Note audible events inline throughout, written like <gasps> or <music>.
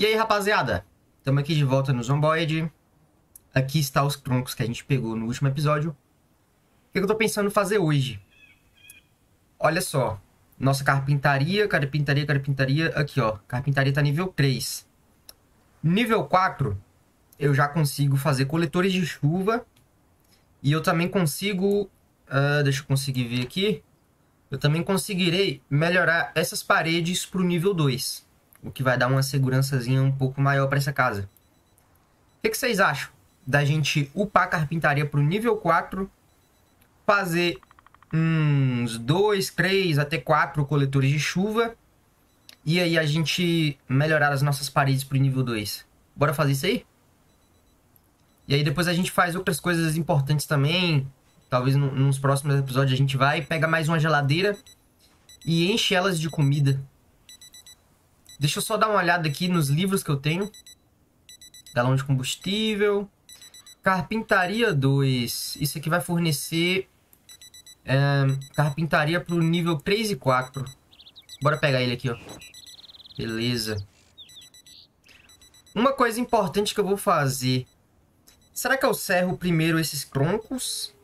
E aí, rapaziada? Estamos aqui de volta no Zomboid. Aqui está os troncos que a gente pegou no último episódio. O que eu tô pensando fazer hoje? Olha só. Nossa carpintaria, carpintaria, carpintaria. Aqui, ó. Carpintaria tá nível 3. Nível 4, eu já consigo fazer coletores de chuva. E eu também consigo... Uh, deixa eu conseguir ver aqui. Eu também conseguirei melhorar essas paredes pro nível 2 o que vai dar uma segurançazinha um pouco maior para essa casa. O que, que, vocês acham da gente upar a carpintaria para o nível 4, fazer uns 2, 3 até 4 coletores de chuva e aí a gente melhorar as nossas paredes para o nível 2? Bora fazer isso aí? E aí depois a gente faz outras coisas importantes também. Talvez nos próximos episódios a gente vai, pega mais uma geladeira e enche elas de comida. Deixa eu só dar uma olhada aqui nos livros que eu tenho. Galão de combustível. Carpintaria 2. Isso aqui vai fornecer é, carpintaria para o nível 3 e 4. Bora pegar ele aqui, ó. Beleza. Uma coisa importante que eu vou fazer. Será que eu serro primeiro esses troncos?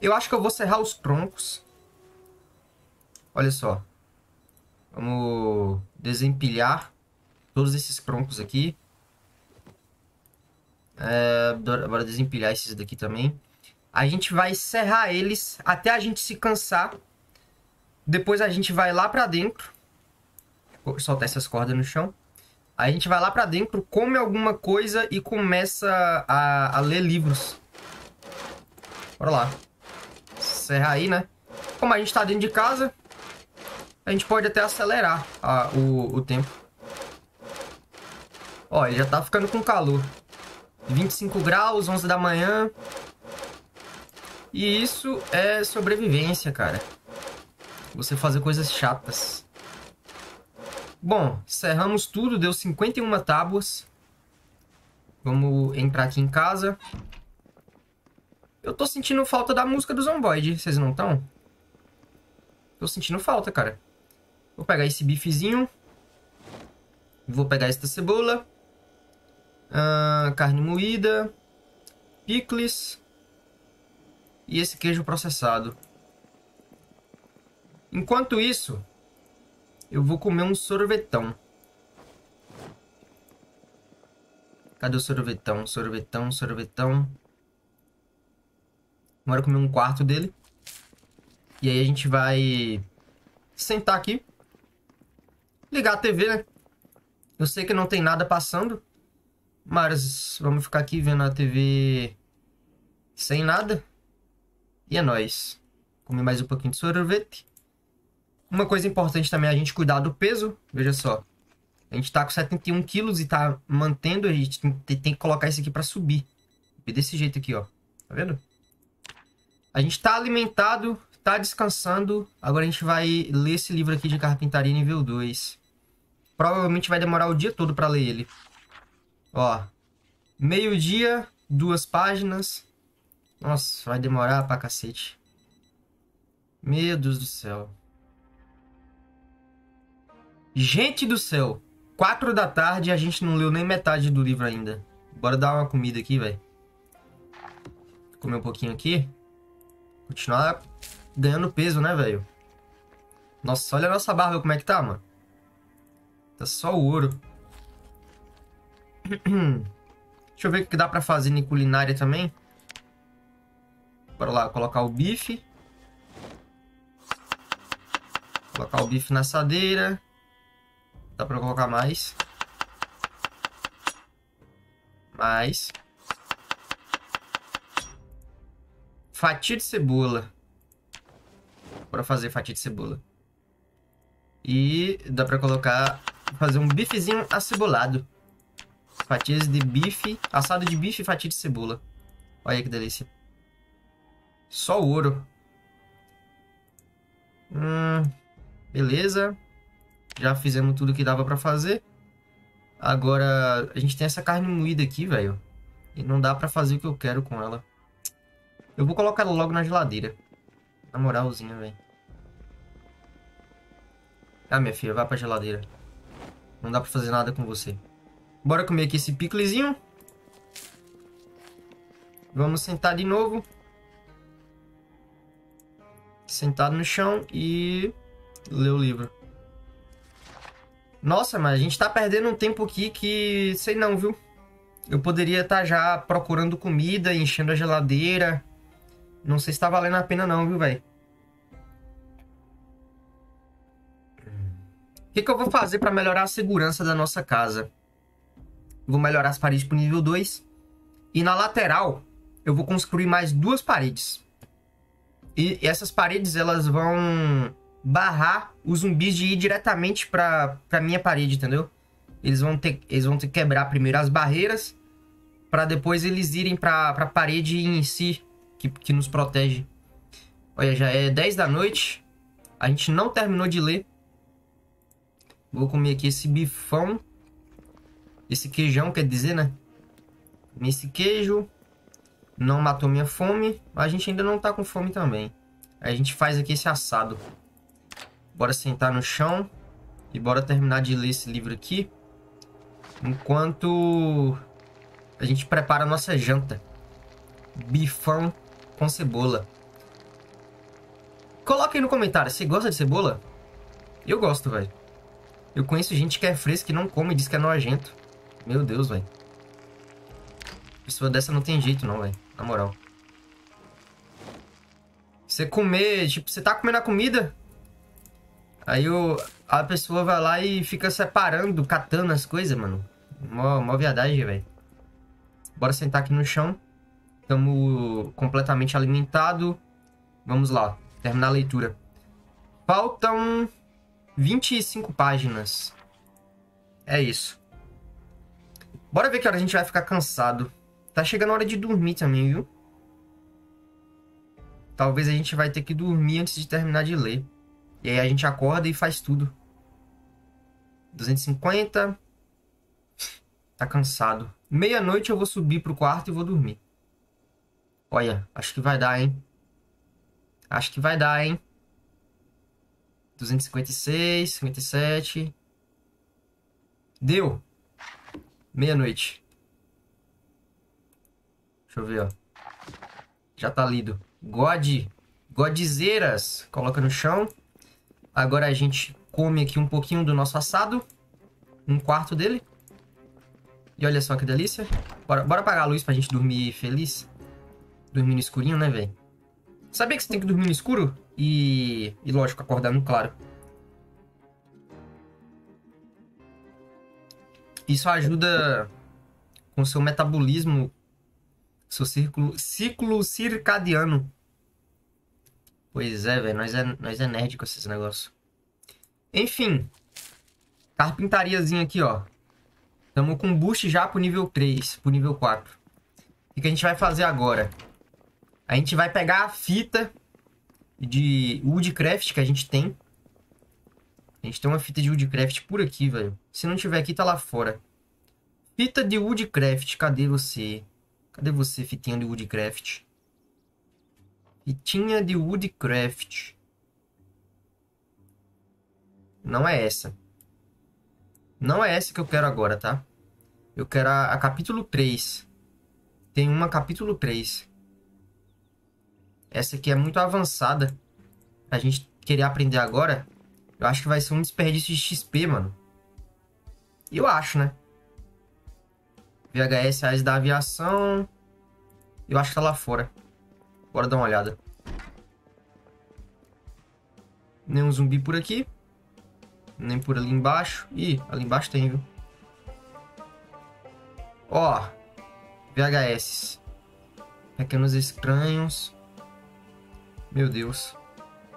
Eu acho que eu vou serrar os troncos. Olha só. Vamos desempilhar todos esses troncos aqui. É, bora desempilhar esses daqui também. A gente vai serrar eles até a gente se cansar. Depois a gente vai lá pra dentro. Vou soltar essas cordas no chão. A gente vai lá pra dentro, come alguma coisa e começa a, a ler livros. Bora lá. Serrar aí, né? Como a gente tá dentro de casa, a gente pode até acelerar a, o, o tempo. Ó, ele já tá ficando com calor. 25 graus, 11 da manhã. E isso é sobrevivência, cara. Você fazer coisas chatas. Bom, cerramos tudo, deu 51 tábuas. Vamos entrar aqui em casa. Eu tô sentindo falta da música do Zomboid, vocês não estão? Tô sentindo falta, cara. Vou pegar esse bifezinho. Vou pegar esta cebola. Uh, carne moída. Picles. E esse queijo processado. Enquanto isso, eu vou comer um sorvetão. Cadê o sorvetão? Sorvetão, sorvetão. Bora comer um quarto dele. E aí a gente vai sentar aqui ligar a TV, né? Eu sei que não tem nada passando, mas vamos ficar aqui vendo a TV sem nada. E é nóis. Comer mais um pouquinho de sorvete. Uma coisa importante também é a gente cuidar do peso. Veja só. A gente tá com 71 quilos e tá mantendo. A gente tem, tem que colocar isso aqui pra subir. Desse jeito aqui, ó. Tá vendo? A gente tá alimentado, tá descansando. Agora a gente vai ler esse livro aqui de carpintaria nível 2. Provavelmente vai demorar o dia todo para ler ele. Ó, meio-dia, duas páginas. Nossa, vai demorar pra cacete. Meu Deus do céu. Gente do céu. Quatro da tarde e a gente não leu nem metade do livro ainda. Bora dar uma comida aqui, velho. Comer um pouquinho aqui. Continuar ganhando peso, né, velho? Nossa, olha a nossa barba como é que tá, mano. Tá só o ouro. <clears throat> Deixa eu ver o que dá pra fazer em culinária também. Bora lá, colocar o bife. Colocar o bife na assadeira. Dá pra colocar mais. Mais. Fatia de cebola. Bora fazer fatia de cebola. E dá pra colocar fazer um bifezinho acebolado. Fatias de bife, assado de bife e fatia de cebola. Olha que delícia. Só ouro. Hum, beleza. Já fizemos tudo que dava pra fazer. Agora, a gente tem essa carne moída aqui, velho. E não dá pra fazer o que eu quero com ela. Eu vou colocar ela logo na geladeira. Na moralzinha, velho. Ah, minha filha, vai pra geladeira. Não dá pra fazer nada com você. Bora comer aqui esse piclezinho. Vamos sentar de novo. Sentado no chão e ler o livro. Nossa, mas a gente tá perdendo um tempo aqui que... Sei não, viu? Eu poderia estar tá já procurando comida, enchendo a geladeira. Não sei se tá valendo a pena não, viu, velho? O que, que eu vou fazer para melhorar a segurança da nossa casa? Vou melhorar as paredes pro nível 2. E na lateral, eu vou construir mais duas paredes. E essas paredes, elas vão barrar os zumbis de ir diretamente pra, pra minha parede, entendeu? Eles vão, ter, eles vão ter que quebrar primeiro as barreiras para depois eles irem pra, pra parede em si, que, que nos protege. Olha, já é 10 da noite. A gente não terminou de ler. Vou comer aqui esse bifão. Esse queijão, quer dizer, né? Esse queijo. Não matou minha fome. A gente ainda não tá com fome também. Aí a gente faz aqui esse assado. Bora sentar no chão. E bora terminar de ler esse livro aqui. Enquanto a gente prepara a nossa janta. Bifão com cebola. Coloque aí no comentário, você gosta de cebola? Eu gosto, velho. Eu conheço gente que é fresca e não come e diz que é nojento. Meu Deus, velho. Pessoa dessa não tem jeito não, velho. Na moral. Você comer, tipo, você tá comendo a comida, aí o, a pessoa vai lá e fica separando, catando as coisas, mano. Mó, mó viadagem, velho. Bora sentar aqui no chão. Estamos completamente alimentados. Vamos lá, terminar a leitura. Faltam 25 páginas. É isso. Bora ver que hora a gente vai ficar cansado. Tá chegando a hora de dormir também, viu? Talvez a gente vai ter que dormir antes de terminar de ler. E aí a gente acorda e faz tudo. 250. Tá cansado. Meia-noite eu vou subir pro quarto e vou dormir. Olha, acho que vai dar, hein? Acho que vai dar, hein? 256, 57. Deu. Meia-noite. Deixa eu ver, ó. Já tá lido. God. Godzeiras. Coloca no chão. Agora a gente come aqui um pouquinho do nosso assado. Um quarto dele. E olha só que delícia. Bora, bora apagar a luz pra gente dormir feliz. Dormir no escurinho, né, velho? Sabia que você tem que dormir no escuro? E, e lógico, acordar no claro. Isso ajuda com seu metabolismo, seu círculo, ciclo circadiano. Pois é, velho, nós é, nós é nerd com esses negócios. Enfim, carpintariazinha aqui, ó. Estamos com boost já pro nível 3, pro nível 4. O que a gente vai fazer agora? A gente vai pegar a fita de Woodcraft que a gente tem. A gente tem uma fita de Woodcraft por aqui, velho. Se não tiver aqui, tá lá fora. Fita de Woodcraft, cadê você? Cadê você, fitinha de Woodcraft? Fitinha de Woodcraft. Não é essa. Não é essa que eu quero agora, tá? Eu quero a, a capítulo 3. Tem uma capítulo 3. Essa aqui é muito avançada. A gente querer aprender agora. Eu acho que vai ser um desperdício de XP, mano. Eu acho, né? VHS Ais da Aviação. Eu acho que tá lá fora. Bora dar uma olhada. Nenhum zumbi por aqui. Nem por ali embaixo. Ih, ali embaixo tem, viu? Ó, VHS. Pequenos estranhos. Meu Deus.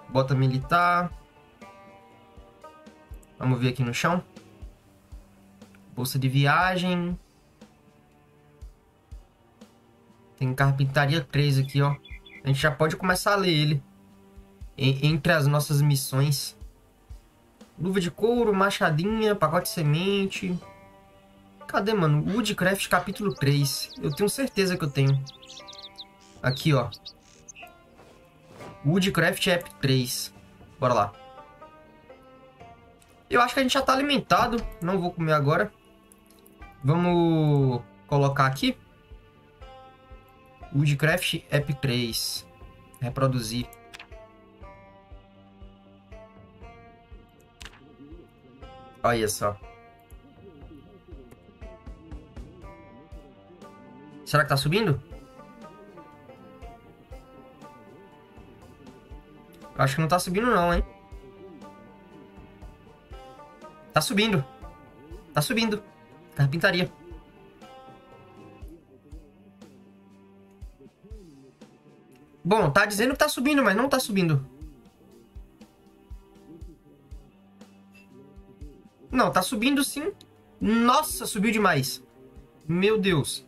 Bota militar. Vamos ver aqui no chão. Bolsa de viagem. Tem carpintaria 3 aqui, ó. A gente já pode começar a ler ele. entre as nossas missões. Luva de couro, machadinha, pacote de semente. Cadê, mano? Woodcraft capítulo 3. Eu tenho certeza que eu tenho. Aqui, ó. Woodcraft App 3. Bora lá. Eu acho que a gente já tá alimentado. Não vou comer agora. Vamos colocar aqui. Woodcraft App 3. Reproduzir. Olha só. Será que tá subindo? Acho que não tá subindo não, hein? Tá subindo. Tá subindo. Carpintaria. Bom, tá dizendo que tá subindo, mas não tá subindo. Não, tá subindo sim. Nossa, subiu demais. Meu Deus.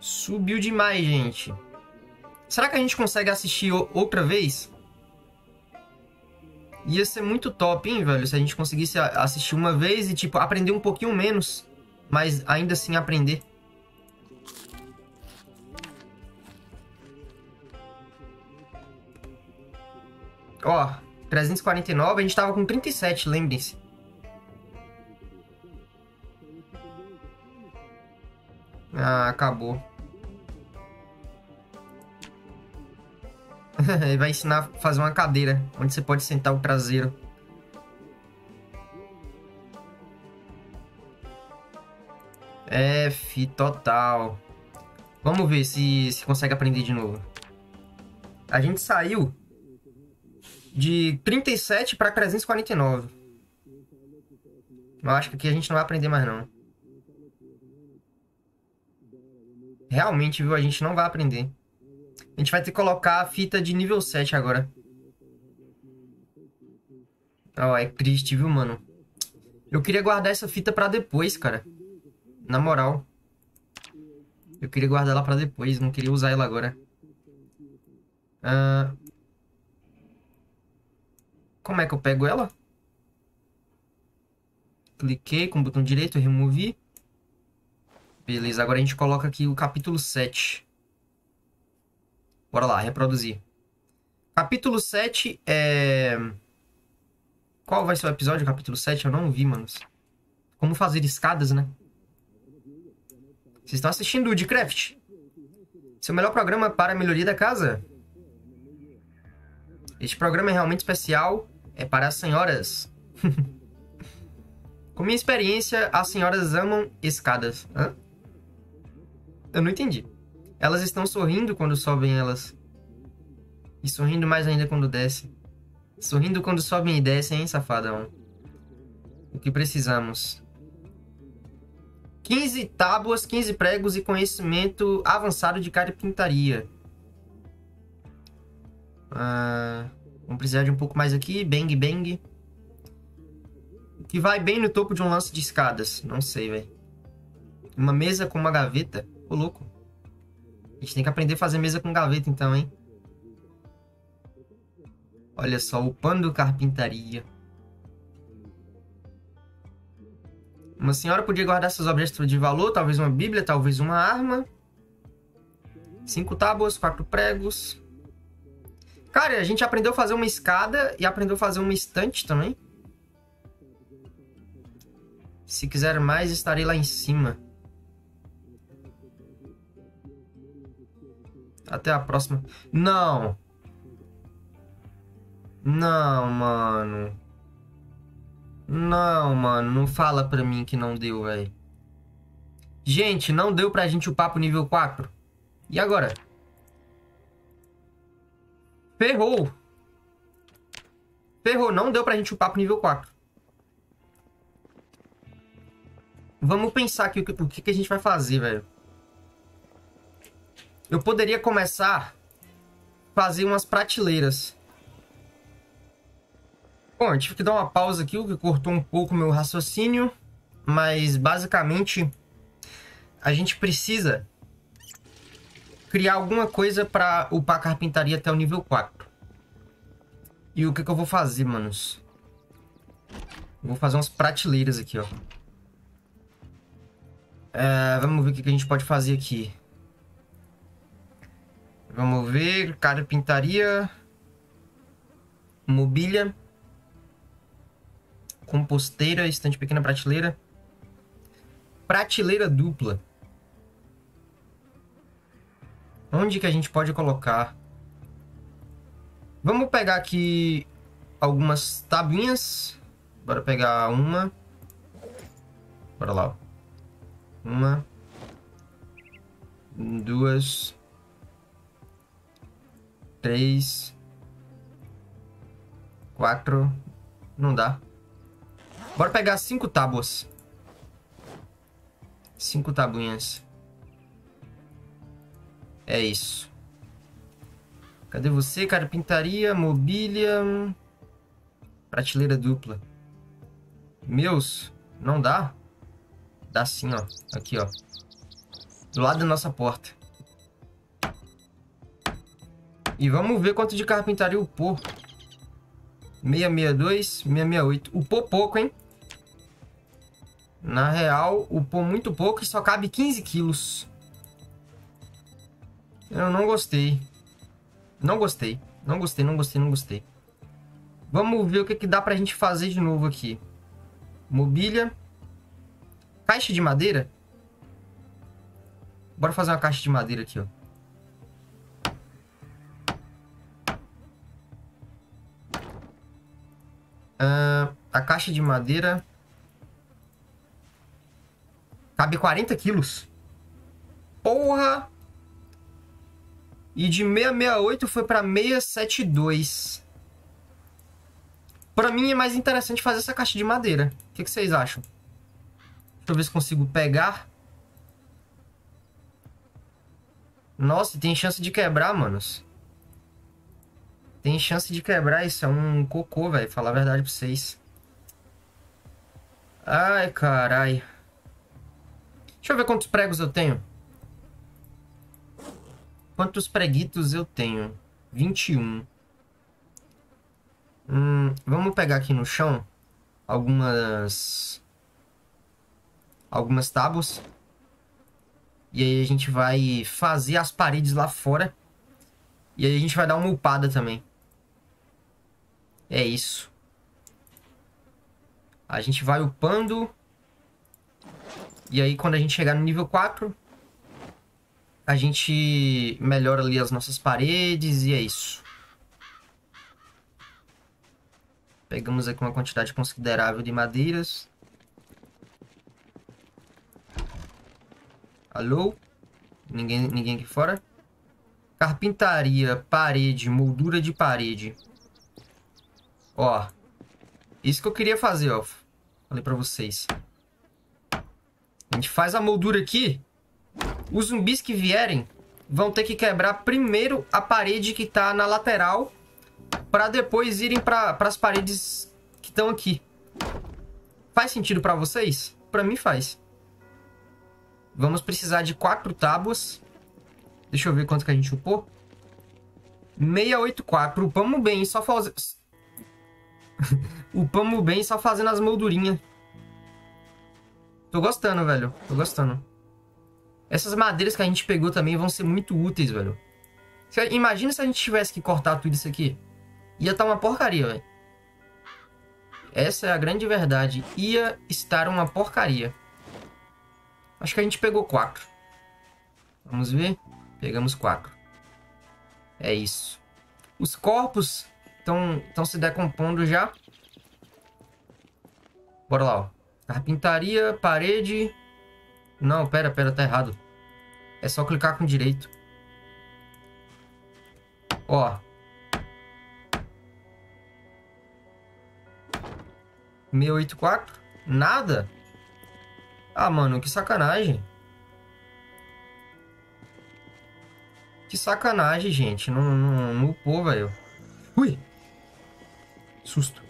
Subiu demais, gente. Será que a gente consegue assistir outra vez? Ia ser muito top, hein, velho? Se a gente conseguisse assistir uma vez e, tipo, aprender um pouquinho menos. Mas ainda assim aprender. Ó, 349, a gente tava com 37, lembrem-se. Ah, acabou. <laughs> Ele vai ensinar a fazer uma cadeira, onde você pode sentar o traseiro. F total. Vamos ver se, se consegue aprender de novo. A gente saiu de 37 para 349. Eu acho que aqui a gente não vai aprender mais não. Realmente, viu? A gente não vai aprender. A gente vai ter que colocar a fita de nível 7 agora. Ó, oh, é triste, viu, mano? Eu queria guardar essa fita pra depois, cara. Na moral. Eu queria guardar ela pra depois, não queria usar ela agora. Uh... Como é que eu pego ela? Cliquei com o botão direito, removi. Beleza, agora a gente coloca aqui o capítulo 7. Bora lá, reproduzir. Capítulo 7 é... Qual vai ser o episódio, capítulo 7? Eu não vi, manos. Como fazer escadas, né? Vocês estão assistindo o de Craft? Seu melhor programa para a melhoria da casa? Este programa é realmente especial. É para as senhoras. <laughs> Com minha experiência, as senhoras amam escadas. Hã? Eu não entendi. Elas estão sorrindo quando sobem elas. E sorrindo mais ainda quando descem. Sorrindo quando sobem e descem, hein, safadão? O que precisamos? 15 tábuas, 15 pregos e conhecimento avançado de carpintaria. Ah, vamos precisar de um pouco mais aqui. Bang, bang. Que vai bem no topo de um lance de escadas? Não sei, velho. Uma mesa com uma gaveta? Ô, louco. Gente tem que aprender a fazer mesa com gaveta então, hein? Olha só, o pano carpintaria. Uma senhora podia guardar seus objetos de valor, talvez uma bíblia, talvez uma arma. Cinco tábuas, quatro pregos. Cara, a gente aprendeu a fazer uma escada e aprendeu a fazer uma estante também. Se quiser mais, estarei lá em cima. Até a próxima. Não. Não, mano. Não, mano. Não fala pra mim que não deu, velho. Gente, não deu pra gente o papo nível 4. E agora? Ferrou. Ferrou. Não deu pra gente o papo nível 4. Vamos pensar aqui o que, o que a gente vai fazer, velho. Eu poderia começar a fazer umas prateleiras. Bom, eu tive que dar uma pausa aqui, o que cortou um pouco meu raciocínio. Mas, basicamente, a gente precisa criar alguma coisa para upar a carpintaria até o nível 4. E o que, que eu vou fazer, manos? Eu vou fazer umas prateleiras aqui, ó. É, vamos ver o que, que a gente pode fazer aqui. Vamos ver. Carpintaria. Mobília. Composteira, estante pequena prateleira. Prateleira dupla. Onde que a gente pode colocar? Vamos pegar aqui algumas tabinhas. Bora pegar uma. Bora lá. Uma. Duas. Três. Quatro. Não dá. Bora pegar cinco tábuas. Cinco tabuinhas. É isso. Cadê você? Carpintaria, mobília... Prateleira dupla. Meus, não dá? Dá sim, ó. Aqui, ó. Do lado da nossa porta. E vamos ver quanto de carpintaria upou. 662, 668. Upou pouco, hein? Na real, upou muito pouco e só cabe 15 quilos. Eu não gostei. Não gostei. Não gostei, não gostei, não gostei. Vamos ver o que, que dá pra gente fazer de novo aqui. Mobília. Caixa de madeira. Bora fazer uma caixa de madeira aqui, ó. Uh, a caixa de madeira... Cabe 40 quilos. Porra! E de 668 foi para 672. Para mim é mais interessante fazer essa caixa de madeira. O que, que vocês acham? Deixa eu ver se consigo pegar. Nossa, tem chance de quebrar, manos. Tem chance de quebrar. Isso é um cocô, velho. Falar a verdade pra vocês. Ai, carai. Deixa eu ver quantos pregos eu tenho. Quantos preguitos eu tenho? 21. Hum, vamos pegar aqui no chão algumas algumas tábuas. E aí a gente vai fazer as paredes lá fora. E aí a gente vai dar uma upada também. É isso. A gente vai upando. E aí quando a gente chegar no nível 4, a gente melhora ali as nossas paredes e é isso. Pegamos aqui uma quantidade considerável de madeiras. Alô? Ninguém, ninguém aqui fora? Carpintaria, parede, moldura de parede. Ó. Isso que eu queria fazer, ó. Falei pra vocês. A gente faz a moldura aqui os zumbis que vierem vão ter que quebrar primeiro a parede que tá na lateral para depois irem para as paredes que estão aqui. Faz sentido para vocês? Para mim faz. Vamos precisar de quatro tábuas. Deixa eu ver quanto que a gente upou. 684. Upamos bem, só faz... <laughs> upamos bem só fazendo as moldurinhas. Tô gostando, velho. Tô gostando. Essas madeiras que a gente pegou também vão ser muito úteis, velho. Imagina se a gente tivesse que cortar tudo isso aqui. Ia estar tá uma porcaria, velho. Essa é a grande verdade. Ia estar uma porcaria. Acho que a gente pegou quatro. Vamos ver. Pegamos quatro. É isso. Os corpos estão se decompondo já. Bora lá, ó. Carpintaria, parede, não, pera, pera, tá errado. É só clicar com direito. Ó. Meia oito quatro? Nada? Ah, mano, que sacanagem. Que sacanagem, gente. Não, não, não upou, velho. Ui! Susto.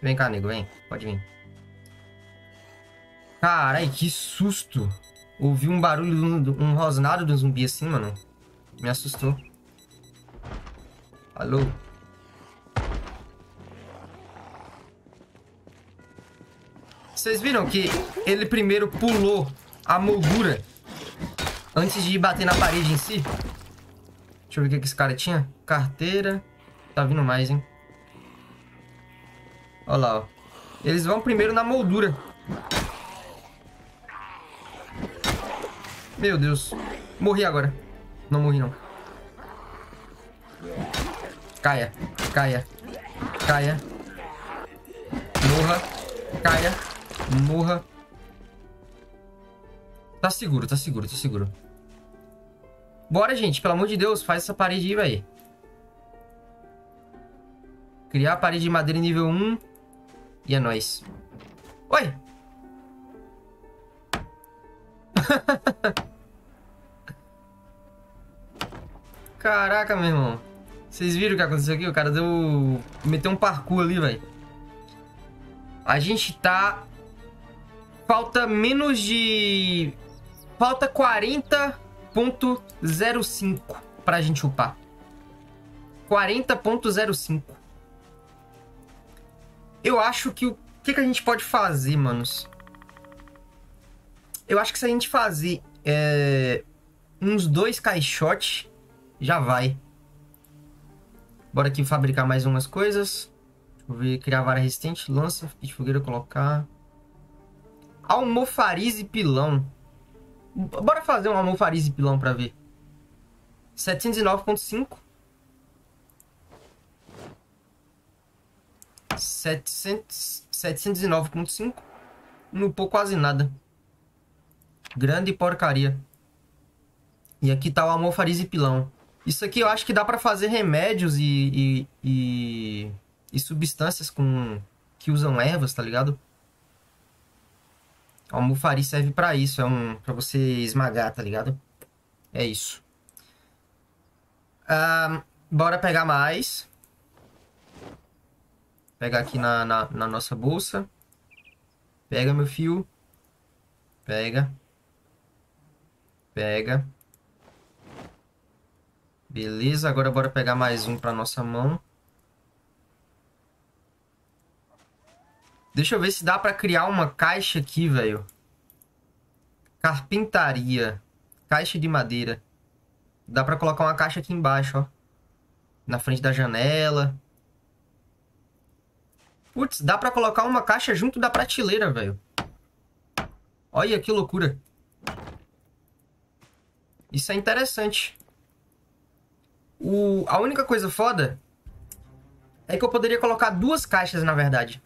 Vem cá, amigo, vem. Pode vir. Carai, que susto. Ouvi um barulho, um rosnado de um zumbi assim, mano. Me assustou. Alô? Vocês viram que ele primeiro pulou a moldura antes de ir bater na parede em si? Deixa eu ver o que esse cara tinha. Carteira. Tá vindo mais, hein? Olha lá, ó. Eles vão primeiro na moldura. Meu Deus. Morri agora. Não morri, não. Caia. Caia. Caia. Morra. Caia. Morra. Tá seguro, tá seguro, tá seguro. Bora, gente. Pelo amor de Deus, faz essa parede aí, velho. Criar a parede de madeira nível 1. E é nóis. Oi! <laughs> Caraca, meu irmão. Vocês viram o que aconteceu aqui? O cara deu... Meteu um parkour ali, velho. A gente tá... Falta menos de... Falta 40.05 pra gente upar. 40.05. Eu acho que o que, que a gente pode fazer, manos? Eu acho que se a gente fazer é, uns dois caixotes, já vai. Bora aqui fabricar mais umas coisas. Deixa eu ver, criar vara resistente, lança, fogueira, colocar... Almofariz e pilão. Bora fazer um almofariz e pilão pra ver. 709.5. 709.5. Não pôr quase nada. Grande porcaria. E aqui tá o almofariz e pilão. Isso aqui eu acho que dá pra fazer remédios e, e, e, e substâncias com que usam ervas, tá ligado? O almofariz serve pra isso, é um para você esmagar, tá ligado? É isso. Ah, bora pegar mais. Pegar aqui na, na, na nossa bolsa. Pega, meu fio. Pega. Pega. Beleza, agora bora pegar mais um pra nossa mão. Deixa eu ver se dá pra criar uma caixa aqui, velho. Carpintaria. Caixa de madeira. Dá pra colocar uma caixa aqui embaixo, ó. Na frente da janela. Putz, dá pra colocar uma caixa junto da prateleira, velho. Olha que loucura. Isso é interessante. O... A única coisa foda é que eu poderia colocar duas caixas, na verdade.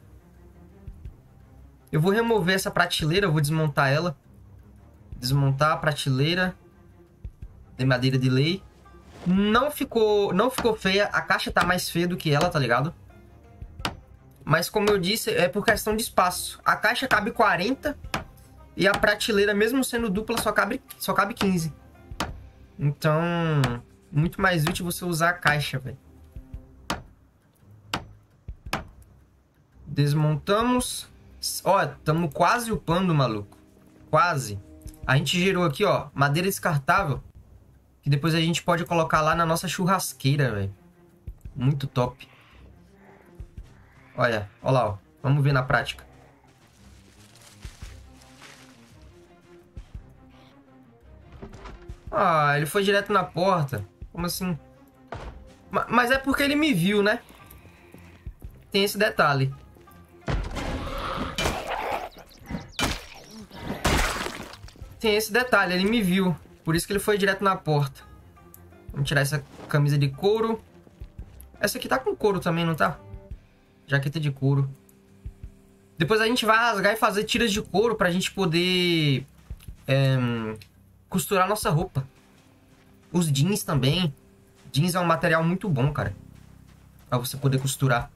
Eu vou remover essa prateleira, eu vou desmontar ela. Desmontar a prateleira de madeira de lei. Não ficou, não ficou feia, a caixa tá mais feia do que ela, tá ligado? Mas como eu disse, é por questão de espaço. A caixa cabe 40 e a prateleira, mesmo sendo dupla, só cabe, só cabe 15. Então, muito mais útil você usar a caixa, velho. Desmontamos. Ó, estamos quase upando, maluco. Quase. A gente gerou aqui, ó, madeira descartável. Que depois a gente pode colocar lá na nossa churrasqueira, velho. Muito top. Olha, olha lá, ó. Vamos ver na prática. Ah, ele foi direto na porta. Como assim? Mas é porque ele me viu, né? Tem esse detalhe. Tem esse detalhe, ele me viu. Por isso que ele foi direto na porta. Vamos tirar essa camisa de couro. Essa aqui tá com couro também, não tá? Jaqueta de couro. Depois a gente vai rasgar e fazer tiras de couro pra gente poder é, costurar nossa roupa. Os jeans também. Jeans é um material muito bom, cara. Pra você poder costurar.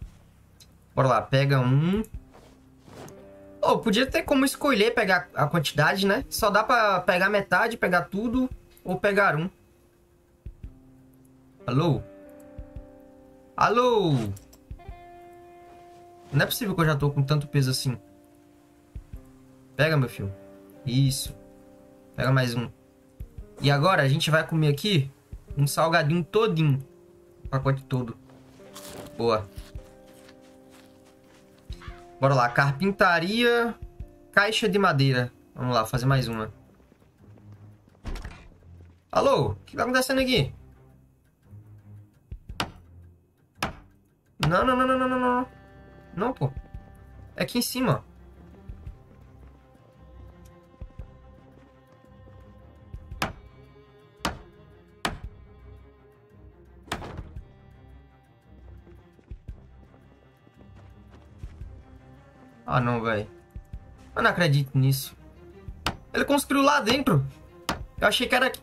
Bora lá, pega um. Oh, podia ter como escolher pegar a quantidade, né? Só dá pra pegar metade, pegar tudo ou pegar um. Alô? Alô? Não é possível que eu já tô com tanto peso assim. Pega, meu filho. Isso. Pega mais um. E agora a gente vai comer aqui um salgadinho todinho. O pacote todo. Boa. Bora lá. Carpintaria. Caixa de madeira. Vamos lá, fazer mais uma. Alô? O que tá acontecendo aqui? Não, não, não, não, não, não. Não, pô. É aqui em cima. Ah, não, velho. Eu não acredito nisso. Ele construiu lá dentro. Eu achei que era aqui.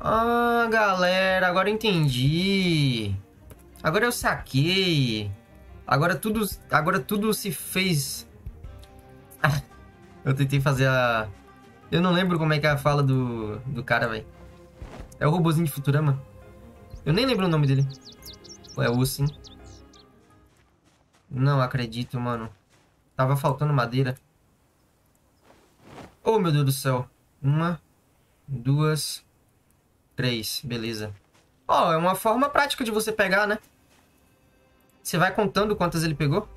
Ah, galera, agora eu entendi. Agora eu saquei. Agora tudo, agora tudo se fez. Ah, eu tentei fazer a. Eu não lembro como é que é a fala do, do cara, velho. É o robozinho de Futurama. Eu nem lembro o nome dele. Ou é o sim? Não acredito, mano. Tava faltando madeira. Oh, meu Deus do céu. Uma, duas, três. Beleza. Ó, oh, é uma forma prática de você pegar, né? Você vai contando quantas ele pegou?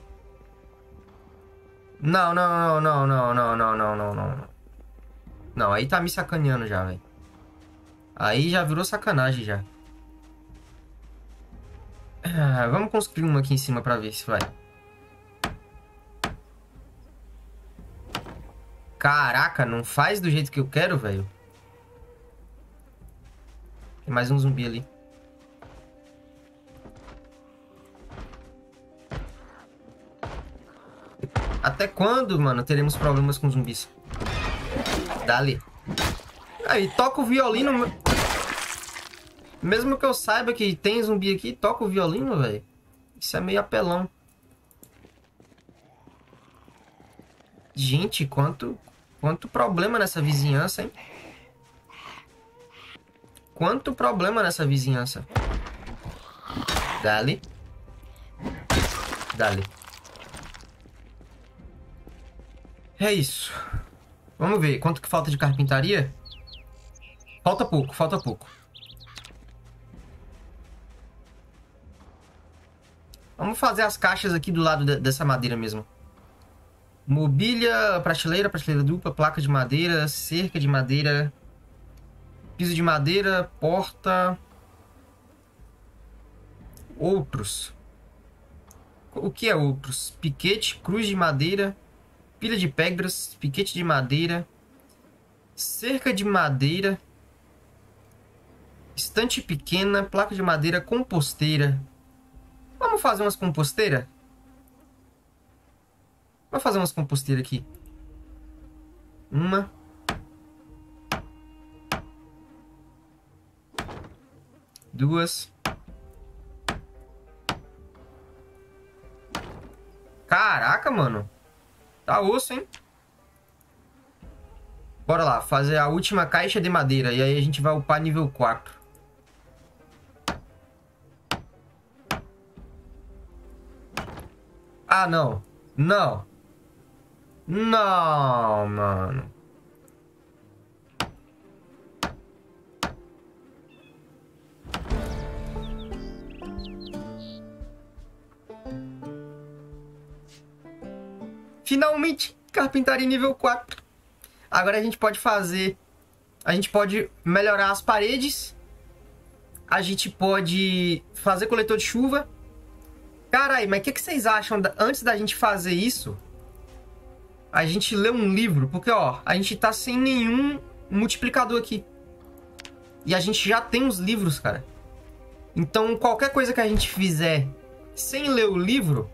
Não, não, não, não, não, não, não, não, não, não. Aí tá me sacaneando já, velho. Aí já virou sacanagem já. Ah, vamos construir uma aqui em cima pra ver se vai. Caraca, não faz do jeito que eu quero, velho. Tem mais um zumbi ali. Até quando, mano, teremos problemas com zumbis? Dali. Aí, toca o violino. Mesmo que eu saiba que tem zumbi aqui, toca o violino, velho. Isso é meio apelão. Gente, quanto, quanto problema nessa vizinhança, hein? Quanto problema nessa vizinhança. Dali. Dali. É isso. Vamos ver. Quanto que falta de carpintaria? Falta pouco, falta pouco. Vamos fazer as caixas aqui do lado de, dessa madeira mesmo. Mobília, prateleira, prateleira dupla, placa de madeira, cerca de madeira, piso de madeira, porta... Outros. O que é outros? Piquete, cruz de madeira, pilha de pedras, piquete de madeira, cerca de madeira, estante pequena, placa de madeira, composteira. Vamos fazer umas composteiras? Vamos fazer umas composteiras aqui. Uma. Duas. Caraca, mano. Tá osso, hein? Bora lá, fazer a última caixa de madeira. E aí a gente vai upar nível 4. Ah, não. Não. Não, mano. Finalmente, carpintaria nível 4. Agora a gente pode fazer... A gente pode melhorar as paredes. A gente pode fazer coletor de chuva. Carai, mas o que, que, vocês acham da... antes da gente fazer isso? A gente lê um livro, porque ó, a gente tá sem nenhum multiplicador aqui. E a gente já tem os livros, cara. Então, qualquer coisa que a gente fizer sem ler o livro,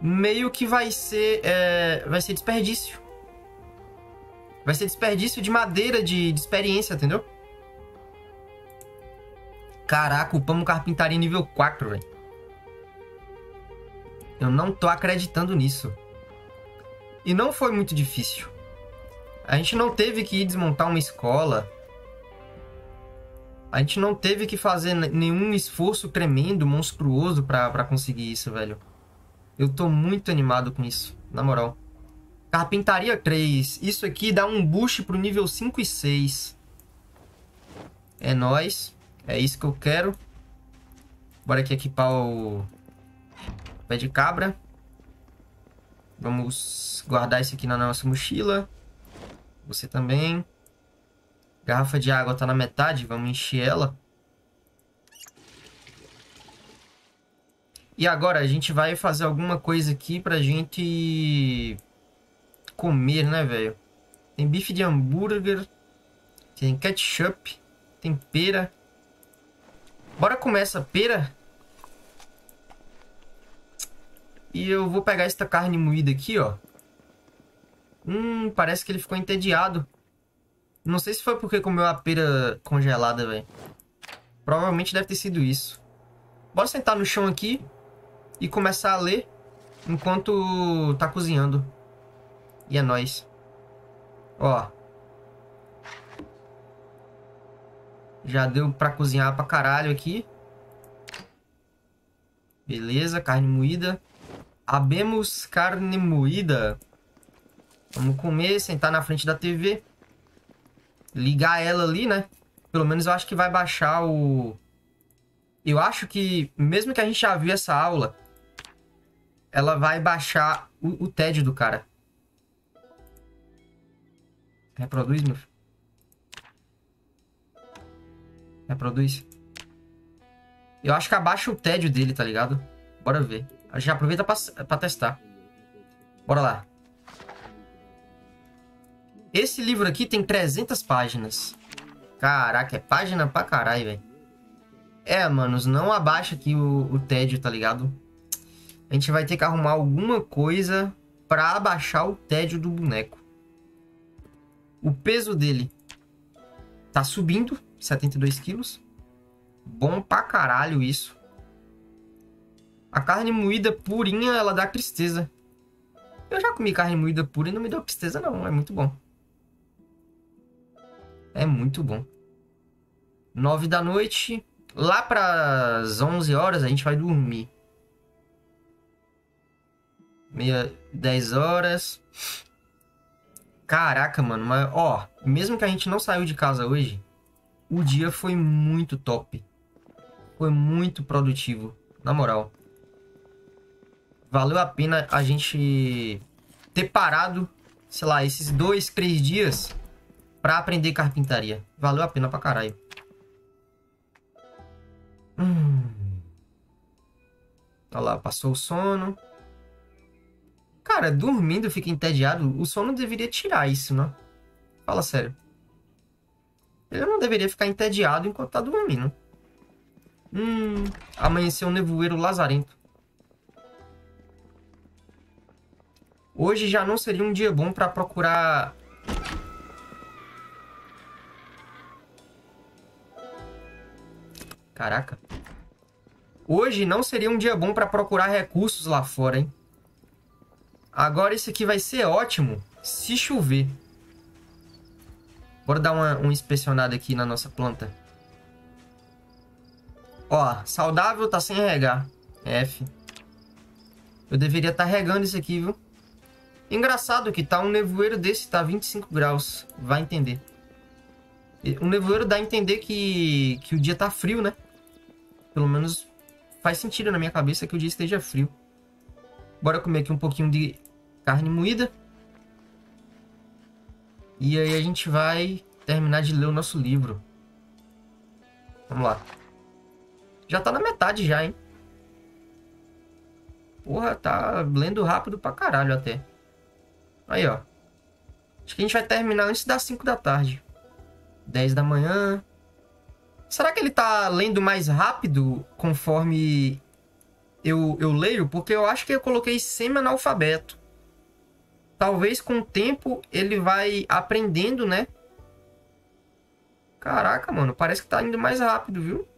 meio que vai ser, é, vai ser desperdício. Vai ser desperdício de madeira, de, de experiência, entendeu? Caraca, upamos carpintaria nível 4, velho. Eu não tô acreditando nisso. E não foi muito difícil. A gente não teve que ir desmontar uma escola. A gente não teve que fazer nenhum esforço tremendo, monstruoso para conseguir isso, velho. Eu tô muito animado com isso, na moral. Carpintaria 3. Isso aqui dá um boost pro nível 5 e 6. É nóis. É isso que eu quero. Bora aqui equipar o Pé de cabra. Vamos guardar isso aqui na nossa mochila. Você também. Garrafa de água tá na metade, vamos encher ela. E agora a gente vai fazer alguma coisa aqui pra gente comer, né, velho? Tem bife de hambúrguer, tem ketchup, tem pera. Bora comer essa pera? E eu vou pegar esta carne moída aqui, ó. Hum, parece que ele ficou entediado. Não sei se foi porque comeu a pera congelada, velho. Provavelmente deve ter sido isso. Bora sentar no chão aqui e começar a ler enquanto tá cozinhando. E é nóis. Ó. Já deu pra cozinhar pra caralho aqui. Beleza, carne moída. Abemos carne moída. Vamos comer, sentar na frente da TV. Ligar ela ali, né? Pelo menos eu acho que vai baixar o... Eu acho que, mesmo que a gente já viu essa aula, ela vai baixar o, o TED do cara. Reproduz, meu filho. Reproduz. Eu acho que abaixa o tédio dele, tá ligado? Bora ver. A gente aproveita pra testar. Bora lá. Esse livro aqui tem 300 páginas. Caraca, é página pra caralho, velho. É, manos, não abaixa aqui o, o tédio, tá ligado? A gente vai ter que arrumar alguma coisa pra abaixar o tédio do boneco. O peso dele tá subindo, 72 quilos. Bom pra caralho isso. A carne moída purinha, ela dá tristeza. Eu já comi carne moída pura e não me deu tristeza não, é muito bom. É muito bom. 9 da noite. Lá para as 11 horas a gente vai dormir. Meia, 10 horas. Caraca, mano. Mas, ó, mesmo que a gente não saiu de casa hoje, o dia foi muito top. Foi muito produtivo. Na moral. Valeu a pena a gente ter parado, sei lá, esses dois, três dias pra aprender carpintaria. Valeu a pena pra caralho. Hum. Olha lá, passou o sono. Cara, dormindo fica entediado. O sono deveria tirar isso, né? Fala sério. Ele não deveria ficar entediado enquanto tá dormindo. Hum, amanheceu um nevoeiro lazarento. Hoje já não seria um dia bom para procurar Caraca. Hoje não seria um dia bom para procurar recursos lá fora, hein? Agora isso aqui vai ser ótimo se chover. Bora dar uma, uma inspecionada aqui na nossa planta. Ó, saudável tá sem regar. F. Eu deveria estar tá regando isso aqui, viu? Engraçado que tá um nevoeiro desse, tá 25 graus. Vai entender. Um nevoeiro dá a entender que, que o dia tá frio, né? Pelo menos faz sentido na minha cabeça que o dia esteja frio. Bora comer aqui um pouquinho de carne moída. E aí a gente vai terminar de ler o nosso livro. Vamos lá. Já tá na metade já, hein? Porra, tá lendo rápido pra caralho até. Aí, ó. Acho que a gente vai terminar antes das 5 da tarde. 10 da manhã. Será que ele tá lendo mais rápido conforme eu, eu leio? Porque eu acho que eu coloquei semi-analfabeto. Talvez com o tempo ele vai aprendendo, né? Caraca, mano, parece que tá indo mais rápido, viu?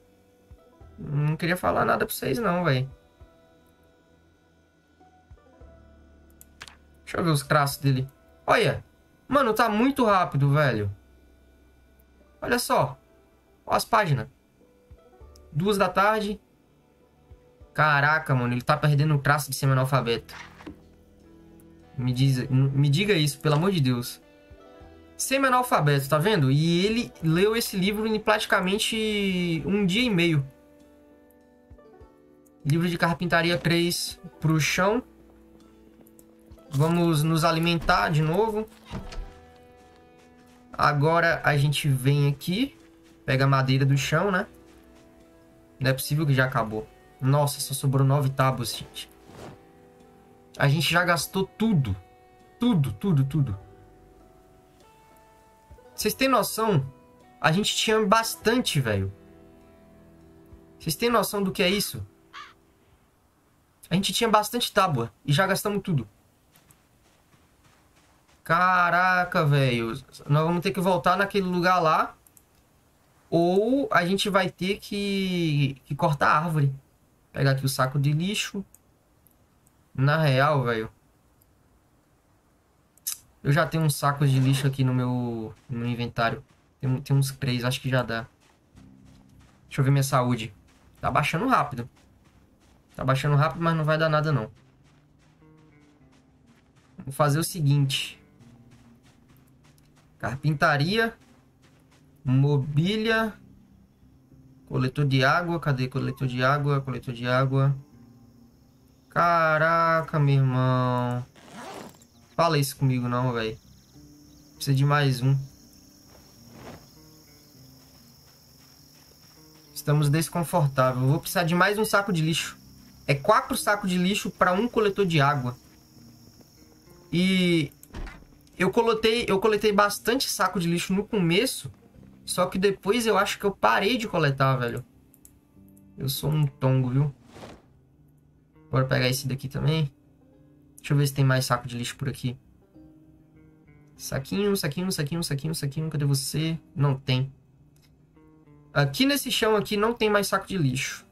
Não queria falar nada pra vocês não, velho. Deixa eu ver os traços dele. Olha. Mano, tá muito rápido, velho. Olha só. Olha as páginas. Duas da tarde. Caraca, mano, ele tá perdendo o traço de semi-analfabeto. Me, diz, me diga isso, pelo amor de Deus. Semi-analfabeto, tá vendo? E ele leu esse livro em praticamente um dia e meio. Livro de carpintaria 3 pro chão. Vamos nos alimentar de novo. Agora a gente vem aqui. Pega a madeira do chão, né? Não é possível que já acabou. Nossa, só sobrou nove tábuas, gente. A gente já gastou tudo. Tudo, tudo, tudo. Vocês têm noção? A gente tinha bastante, velho. Vocês têm noção do que é isso? A gente tinha bastante tábua e já gastamos tudo. Caraca, velho. Nós vamos ter que voltar naquele lugar lá. Ou a gente vai ter que, que cortar a árvore. Pegar aqui o saco de lixo. Na real, velho. Eu já tenho uns sacos de lixo aqui no meu, no meu inventário. Tem, tem uns três, acho que já dá. Deixa eu ver minha saúde. Tá baixando rápido. Tá baixando rápido, mas não vai dar nada não. Vou fazer o seguinte. Carpintaria. Mobília. Coletor de água. Cadê coletor de água? Coletor de água. Caraca, meu irmão. Fala isso comigo não, velho. Precisa de mais um. Estamos desconfortáveis. Vou precisar de mais um saco de lixo. É quatro sacos de lixo para um coletor de água. E eu coletei, eu coletei bastante saco de lixo no começo. Só que depois eu acho que eu parei de coletar, velho. Eu sou um tongo, viu? Bora pegar esse daqui também. Deixa eu ver se tem mais saco de lixo por aqui. Saquinho, saquinho, saquinho, saquinho, saquinho. Cadê você? Não tem. Aqui nesse chão aqui não tem mais saco de lixo.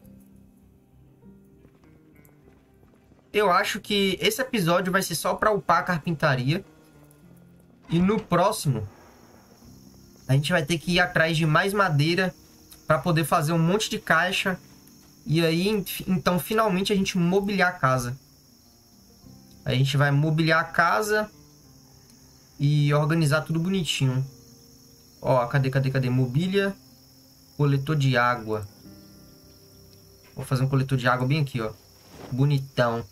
Eu acho que esse episódio vai ser só para upar a carpintaria. E no próximo, a gente vai ter que ir atrás de mais madeira para poder fazer um monte de caixa. E aí, então, finalmente a gente mobiliar a casa. A gente vai mobiliar a casa e organizar tudo bonitinho. Ó, cadê, cadê, cadê? Mobília, coletor de água. Vou fazer um coletor de água bem aqui, ó. Bonitão.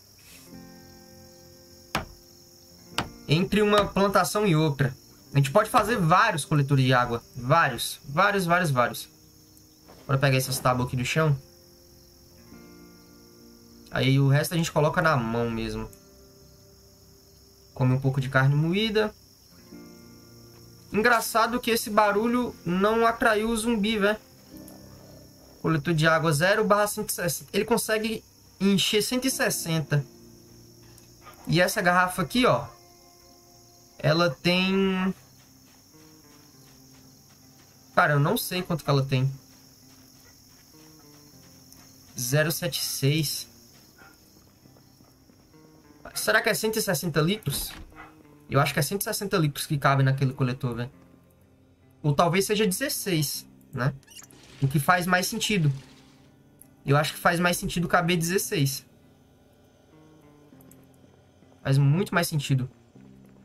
Entre uma plantação e outra. A gente pode fazer vários coletores de água. Vários. Vários, vários, vários. Bora pegar essas tábuas aqui do chão. Aí o resto a gente coloca na mão mesmo. Come um pouco de carne moída. Engraçado que esse barulho não atraiu o zumbi, velho. Coletor de água 0 barra 160. Ele consegue encher 160. E essa garrafa aqui, ó. Ela tem... Cara, eu não sei quanto que ela tem. 076. Será que é 160 litros? Eu acho que é 160 litros que cabe naquele coletor, velho. Ou talvez seja 16, né? O que faz mais sentido. Eu acho que faz mais sentido caber 16. Faz muito mais sentido.